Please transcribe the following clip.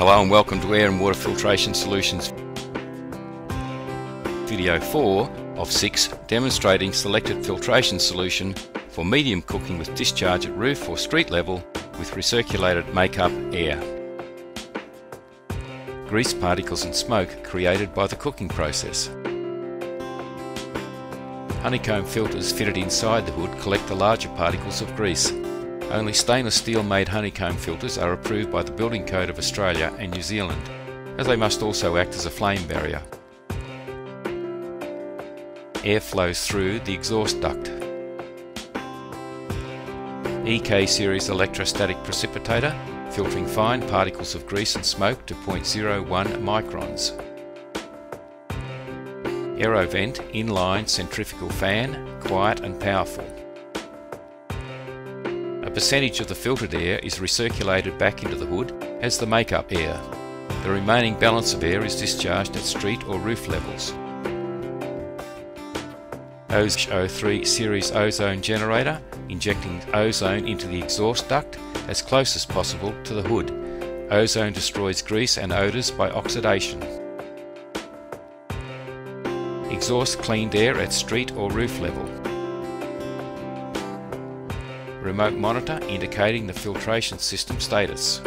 Hello and welcome to Air and Water Filtration Solutions video 4 of 6 demonstrating selected filtration solution for medium cooking with discharge at roof or street level with recirculated make-up air. Grease particles and smoke created by the cooking process. Honeycomb filters fitted inside the hood collect the larger particles of grease. Only stainless steel made honeycomb filters are approved by the Building Code of Australia and New Zealand, as they must also act as a flame barrier. Air flows through the exhaust duct. EK series electrostatic precipitator, filtering fine particles of grease and smoke to 0.01 microns. Aerovent inline centrifugal fan, quiet and powerful. Percentage of the filtered air is recirculated back into the hood as the make-up air. The remaining balance of air is discharged at street or roof levels. OZO3 series ozone generator, injecting ozone into the exhaust duct as close as possible to the hood. Ozone destroys grease and odours by oxidation. Exhaust cleaned air at street or roof level remote monitor indicating the filtration system status.